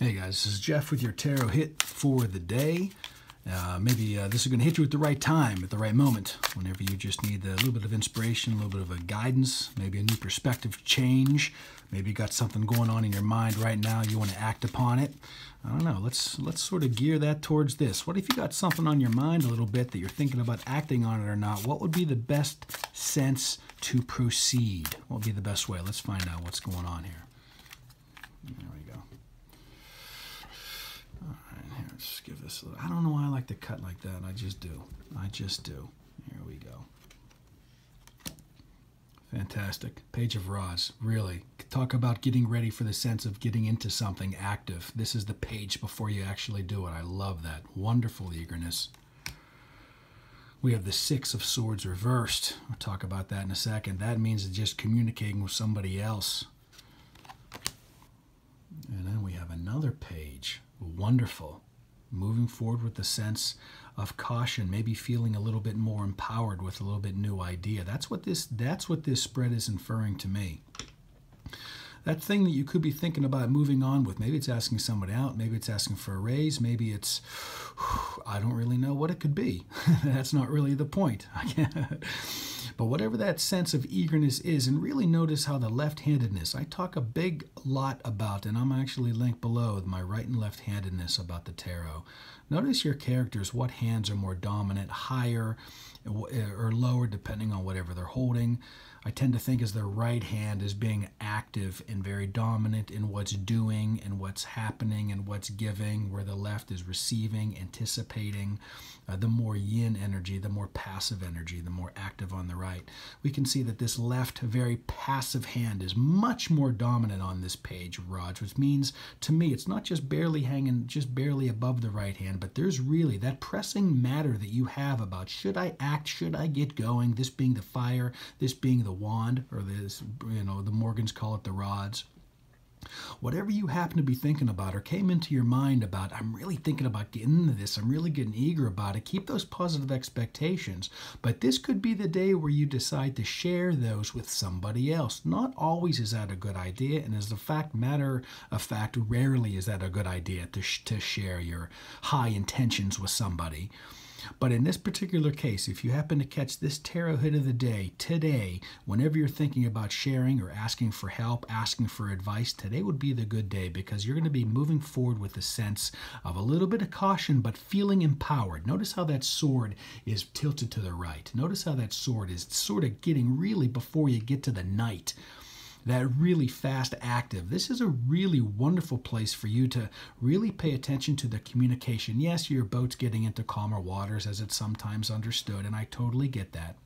Hey guys, this is Jeff with your tarot hit for the day. Uh, maybe uh, this is going to hit you at the right time, at the right moment, whenever you just need a little bit of inspiration, a little bit of a guidance, maybe a new perspective change. Maybe you got something going on in your mind right now, you want to act upon it. I don't know. Let's let's sort of gear that towards this. What if you got something on your mind a little bit that you're thinking about acting on it or not? What would be the best sense to proceed? What would be the best way? Let's find out what's going on here. There we go. All right, here, let's give this. I don't know why I like to cut like that. I just do. I just do. Here we go. Fantastic. Page of Rods. Really. Talk about getting ready for the sense of getting into something active. This is the page before you actually do it. I love that. Wonderful eagerness. We have the Six of Swords reversed. I'll talk about that in a second. That means just communicating with somebody else. And then we have another page. Wonderful. Moving forward with the sense of caution, maybe feeling a little bit more empowered with a little bit new idea. That's what this that's what this spread is inferring to me. That thing that you could be thinking about moving on with, maybe it's asking someone out, maybe it's asking for a raise, maybe it's I don't really know what it could be. that's not really the point. But whatever that sense of eagerness is, and really notice how the left handedness, I talk a big lot about, and I'm actually linked below my right and left handedness about the tarot. Notice your characters, what hands are more dominant, higher or lower, depending on whatever they're holding. I tend to think as their right hand is being active and very dominant in what's doing and what's happening and what's giving, where the left is receiving, anticipating. Uh, the more yin energy, the more passive energy, the more active on the right. We can see that this left, very passive hand is much more dominant on this page, Raj, which means to me it's not just barely hanging, just barely above the right hand, but there's really that pressing matter that you have about should I act, should I get going, this being the fire, this being the wand, or this, you know, the Morgans call it the rods. Whatever you happen to be thinking about or came into your mind about, I'm really thinking about getting into this, I'm really getting eager about it, keep those positive expectations. But this could be the day where you decide to share those with somebody else. Not always is that a good idea, and as a fact matter of fact, rarely is that a good idea to, sh- to share your high intentions with somebody. But in this particular case, if you happen to catch this tarot hit of the day today, whenever you're thinking about sharing or asking for help, asking for advice, today would be the good day because you're going to be moving forward with a sense of a little bit of caution but feeling empowered. Notice how that sword is tilted to the right. Notice how that sword is sort of getting really before you get to the knight that really fast active. This is a really wonderful place for you to really pay attention to the communication. Yes, your boat's getting into calmer waters as it's sometimes understood, and I totally get that.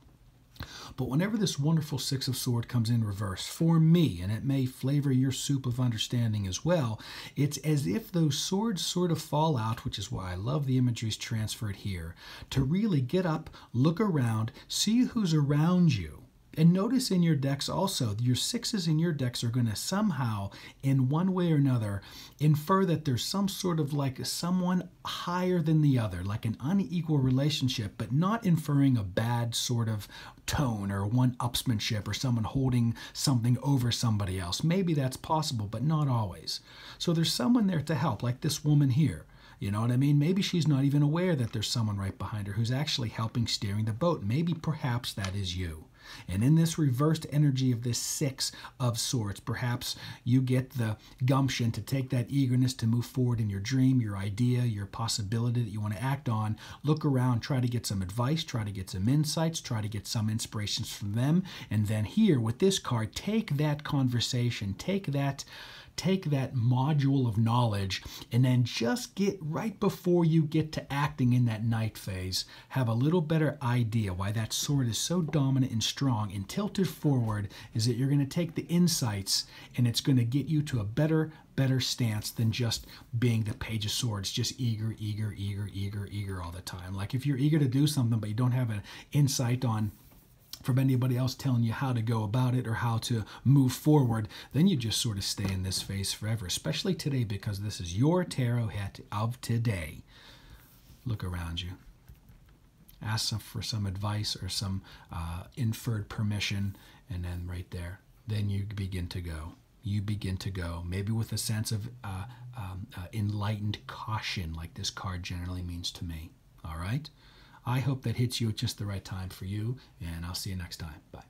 But whenever this wonderful Six of Sword comes in reverse, for me, and it may flavor your soup of understanding as well, it's as if those swords sort of fall out, which is why I love the imageries transferred here, to really get up, look around, see who's around you and notice in your decks also, your sixes in your decks are going to somehow, in one way or another, infer that there's some sort of like someone higher than the other, like an unequal relationship, but not inferring a bad sort of tone or one upsmanship or someone holding something over somebody else. Maybe that's possible, but not always. So there's someone there to help, like this woman here. You know what I mean? Maybe she's not even aware that there's someone right behind her who's actually helping steering the boat. Maybe perhaps that is you. And in this reversed energy of this six of swords, perhaps you get the gumption to take that eagerness to move forward in your dream, your idea, your possibility that you want to act on. Look around, try to get some advice, try to get some insights, try to get some inspirations from them. And then here with this card, take that conversation, take that take that module of knowledge and then just get right before you get to acting in that knight phase, have a little better idea why that sword is so dominant and strong and tilted forward is that you're going to take the insights and it's going to get you to a better, better stance than just being the page of swords, just eager, eager, eager, eager, eager all the time. Like if you're eager to do something but you don't have an insight on from anybody else telling you how to go about it or how to move forward, then you just sort of stay in this phase forever, especially today because this is your tarot hit of today. Look around you. Ask them for some advice or some uh, inferred permission, and then right there, then you begin to go. You begin to go, maybe with a sense of uh, um, uh, enlightened caution, like this card generally means to me. All right? I hope that hits you at just the right time for you, and I'll see you next time. Bye.